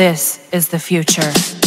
This is the future.